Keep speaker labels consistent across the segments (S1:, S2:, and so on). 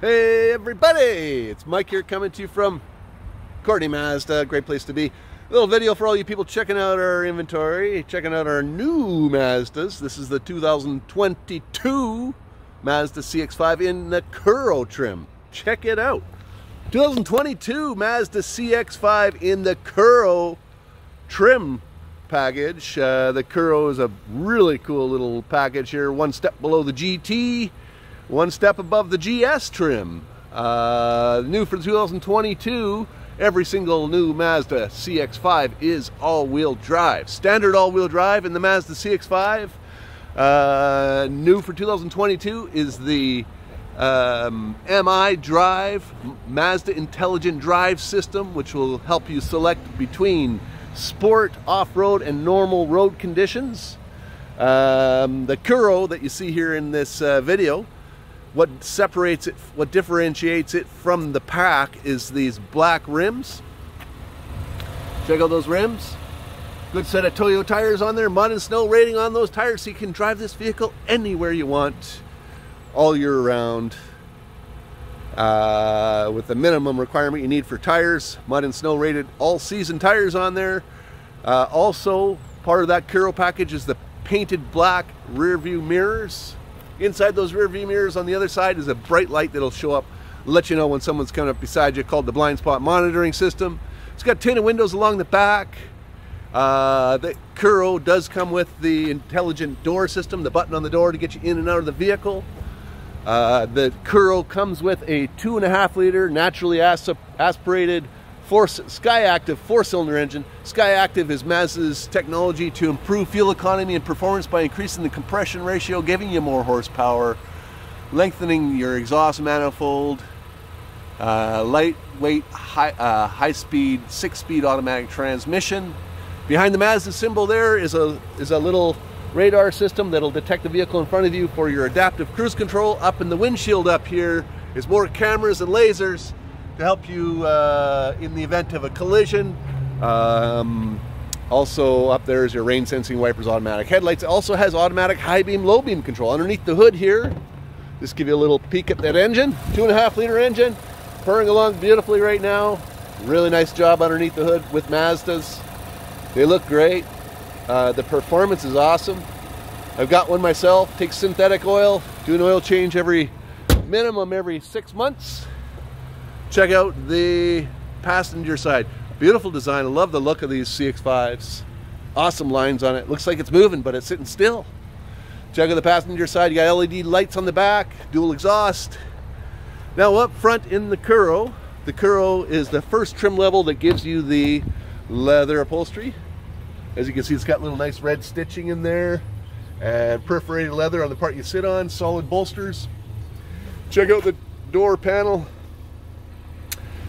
S1: Hey everybody, it's Mike here coming to you from Courtenay Mazda, great place to be. A little video for all you people checking out our inventory, checking out our new Mazdas. This is the 2022 Mazda CX-5 in the Kuro trim. Check it out. 2022 Mazda CX-5 in the Kuro trim package. Uh, the Kuro is a really cool little package here, one step below the GT one step above the GS trim. Uh, new for 2022, every single new Mazda CX-5 is all-wheel drive. Standard all-wheel drive in the Mazda CX-5. Uh, new for 2022 is the um, MI Drive, Mazda Intelligent Drive System, which will help you select between sport, off-road, and normal road conditions. Um, the Kuro that you see here in this uh, video what separates it, what differentiates it from the pack is these black rims. Check out those rims. Good set of Toyo tires on there, mud and snow rating on those tires so you can drive this vehicle anywhere you want all year round. Uh, with the minimum requirement you need for tires, mud and snow rated all season tires on there. Uh, also, part of that Kuro package is the painted black rear view mirrors. Inside those rear view mirrors on the other side is a bright light that'll show up, let you know when someone's coming up beside you, called the blind spot monitoring system. It's got tinted windows along the back. Uh, the Kuro does come with the intelligent door system, the button on the door to get you in and out of the vehicle. Uh, the Kuro comes with a two and a half liter naturally aspirated four, Skyactiv four-cylinder engine. Skyactiv is Mazda's technology to improve fuel economy and performance by increasing the compression ratio, giving you more horsepower, lengthening your exhaust manifold, uh, lightweight, high, uh, high-speed, six-speed automatic transmission. Behind the Mazda symbol there is a is a little radar system that'll detect the vehicle in front of you for your adaptive cruise control. Up in the windshield up here is more cameras and lasers to help you uh, in the event of a collision. Um, also up there is your rain sensing wipers, automatic headlights. It also has automatic high beam, low beam control. Underneath the hood here, just give you a little peek at that engine. Two and a half liter engine, purring along beautifully right now. Really nice job underneath the hood with Mazdas. They look great. Uh, the performance is awesome. I've got one myself, takes synthetic oil, do an oil change every minimum every six months. Check out the passenger side. Beautiful design. I love the look of these CX-5s. Awesome lines on it. Looks like it's moving, but it's sitting still. Check out the passenger side. You got LED lights on the back, dual exhaust. Now up front in the Kuro, the Kuro is the first trim level that gives you the leather upholstery. As you can see, it's got little nice red stitching in there and perforated leather on the part you sit on, solid bolsters. Check out the door panel.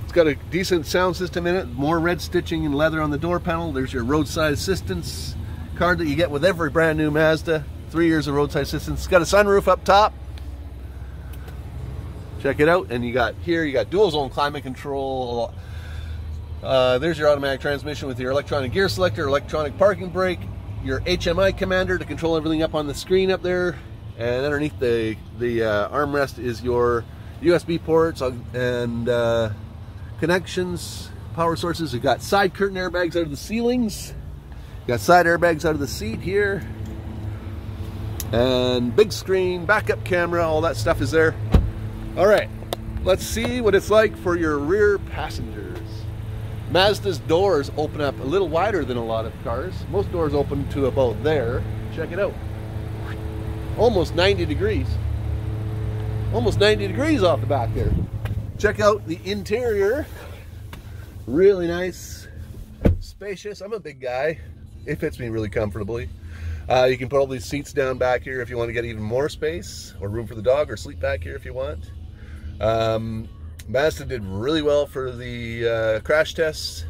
S1: It's got a decent sound system in it, more red stitching and leather on the door panel. There's your roadside assistance card that you get with every brand new Mazda. Three years of roadside assistance. It's got a sunroof up top. Check it out. And you got here, you got dual zone climate control. Uh, there's your automatic transmission with your electronic gear selector, electronic parking brake, your HMI commander to control everything up on the screen up there. And underneath the, the uh, armrest is your USB ports and uh, connections, power sources. We've got side curtain airbags out of the ceilings. Got side airbags out of the seat here. And big screen, backup camera, all that stuff is there. All right, let's see what it's like for your rear passengers. Mazda's doors open up a little wider than a lot of cars. Most doors open to about there. Check it out. Almost 90 degrees. Almost 90 degrees off the back there. Check out the interior. Really nice, spacious. I'm a big guy. It fits me really comfortably. Uh, you can put all these seats down back here if you want to get even more space or room for the dog or sleep back here if you want. Um, Mazda did really well for the uh, crash tests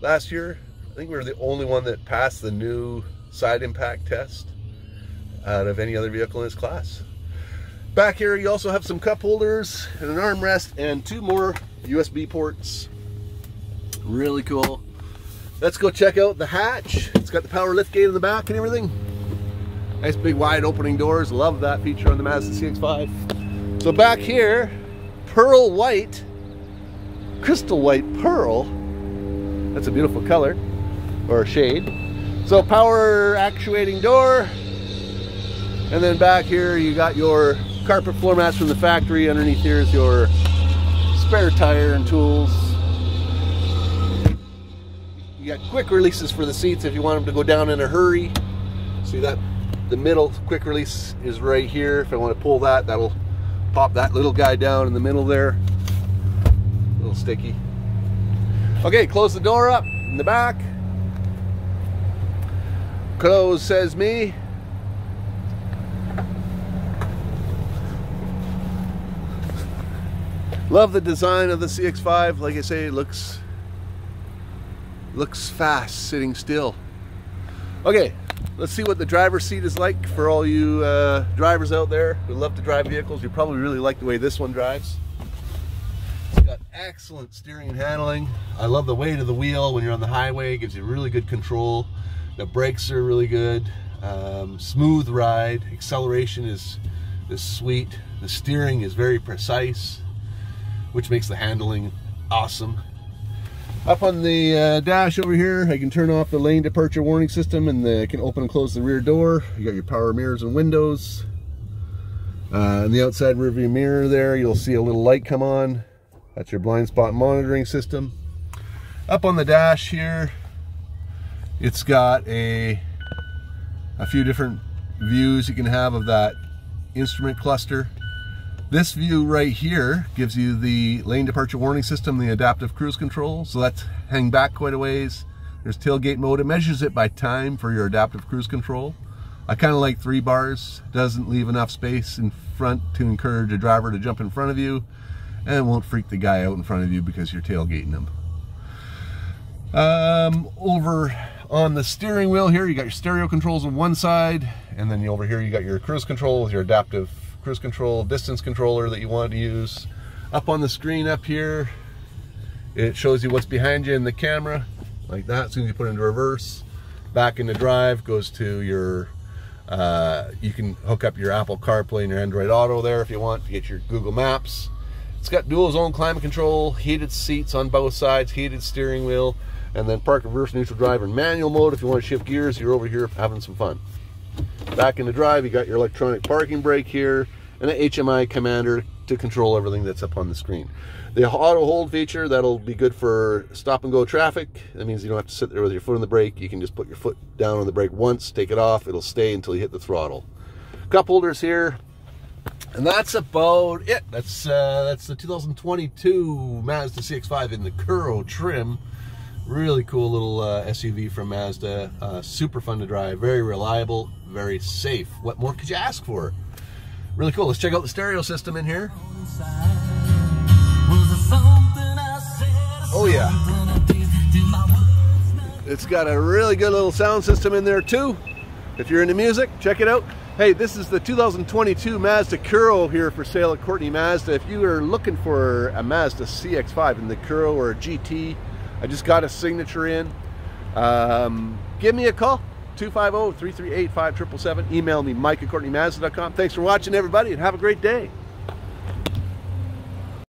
S1: last year. I think we were the only one that passed the new side impact test out of any other vehicle in its class. Back here, you also have some cup holders and an armrest and two more USB ports. Really cool. Let's go check out the hatch. It's got the power lift gate in the back and everything. Nice big wide opening doors. Love that feature on the Mazda CX-5. So back here, pearl white, crystal white pearl. That's a beautiful color or shade. So power actuating door. And then back here you got your carpet floor mats from the factory. Underneath here is your spare tire and tools. You got quick releases for the seats if you want them to go down in a hurry. See that the middle quick release is right here. If I want to pull that, that'll pop that little guy down in the middle there. A little sticky. Okay, close the door up in the back. Close says me. Love the design of the CX-5. Like I say, it looks looks fast sitting still. Okay, let's see what the driver's seat is like for all you uh, drivers out there who love to drive vehicles. You probably really like the way this one drives. It's got excellent steering and handling. I love the weight of the wheel when you're on the highway. It gives you really good control. The brakes are really good. Um, smooth ride. Acceleration is, is sweet. The steering is very precise, which makes the handling awesome. Up on the uh, dash over here, I can turn off the lane departure warning system and the, I can open and close the rear door. You got your power mirrors and windows. Uh, on the outside rear view mirror there, you'll see a little light come on. That's your blind spot monitoring system. Up on the dash here, it's got a, a few different views you can have of that instrument cluster. This view right here gives you the lane departure warning system, the adaptive cruise control. So that's hang back quite a ways. There's tailgate mode. It measures it by time for your adaptive cruise control. I kind of like three bars. Doesn't leave enough space in front to encourage a driver to jump in front of you and won't freak the guy out in front of you because you're tailgating him. Um, over on the steering wheel here, you got your stereo controls on one side, and then over here you got your cruise control with your adaptive cruise control, distance controller that you want to use. Up on the screen up here, it shows you what's behind you in the camera, like that, as soon as you put it into reverse. Back into drive goes to your, uh, you can hook up your Apple CarPlay and your Android Auto there if you want to get your Google Maps. It's got dual zone climate control, heated seats on both sides, heated steering wheel, and then park reverse neutral drive in manual mode if you want to shift gears you're over here having some fun back in the drive you got your electronic parking brake here and an HMI commander to control everything that's up on the screen. The auto hold feature that'll be good for stop and go traffic. That means you don't have to sit there with your foot on the brake. You can just put your foot down on the brake once take it off. It'll stay until you hit the throttle. Cup holders here and that's about it. That's uh, that's the 2022 Mazda CX-5 in the Kuro trim. Really cool little uh, SUV from Mazda. Uh, super fun to drive, very reliable, very safe. What more could you ask for? Really cool. Let's check out the stereo system in here. Oh yeah. It's got a really good little sound system in there too. If you're into music, check it out. Hey, this is the 2022 Mazda Kuro here for sale at Courtenay Mazda. If you are looking for a Mazda CX-5 in the Kuro or a GT, I just got a signature in. Um, give me a call, 250-338-5777. Email me, mike at CourtenayMazda.com. Thanks for watching, everybody, and have a great day.